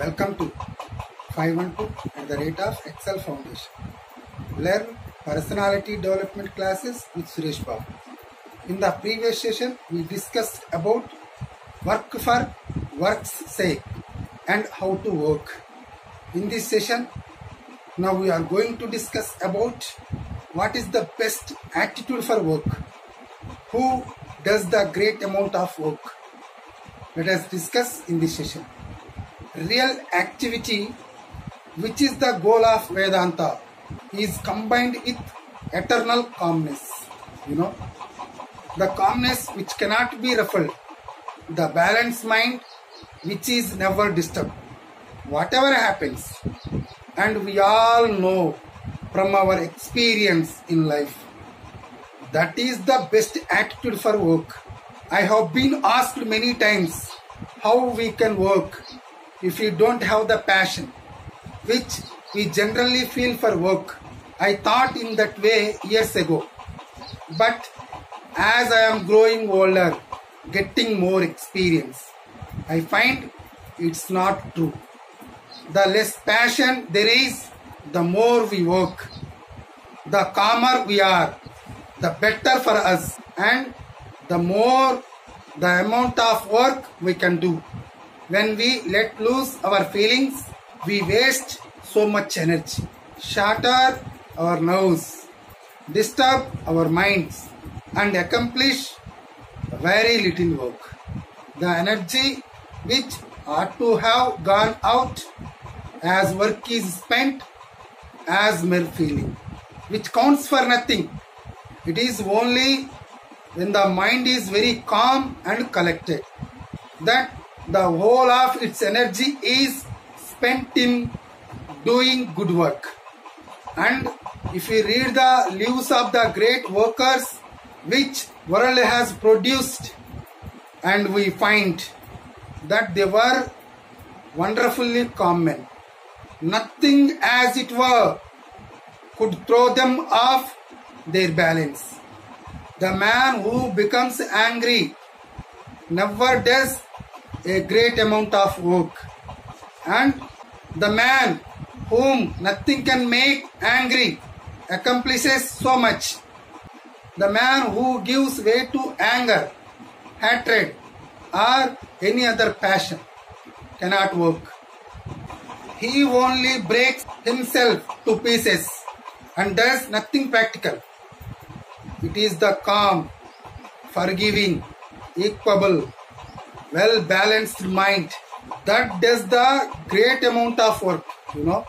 Welcome to 512 at the rate of Excel Foundation. Learn personality development classes with Suresh Babu. In the previous session, we discussed about work for work's sake and how to work. In this session, now we are going to discuss about what is the best attitude for work. Who does the great amount of work? Let us discuss in this session. Real activity, which is the goal of Vedanta, is combined with eternal calmness. You know, the calmness which cannot be ruffled, the balanced mind which is never disturbed. Whatever happens, and we all know from our experience in life, that is the best attitude for work. I have been asked many times how we can work if we don't have the passion which we generally feel for work. I thought in that way years ago. But as I am growing older, getting more experience, I find it's not true. The less passion there is, the more we work. The calmer we are, the better for us, and the more the amount of work we can do. When we let loose our feelings, we waste so much energy, shatter our nerves, disturb our minds, and accomplish very little work. The energy which ought to have gone out as work is spent as mere feeling, which counts for nothing. It is only when the mind is very calm and collected that the whole of its energy is spent in doing good work. And if we read the lives of the great workers which world has produced, and we find that they were wonderfully calm men. Nothing as it were could throw them off their balance. The man who becomes angry never does a great amount of work. And the man whom nothing can make angry accomplishes so much. The man who gives way to anger, hatred, or any other passion cannot work. He only breaks himself to pieces and does nothing practical. It is the calm, forgiving, equable, well balanced mind that does the great amount of work, you know.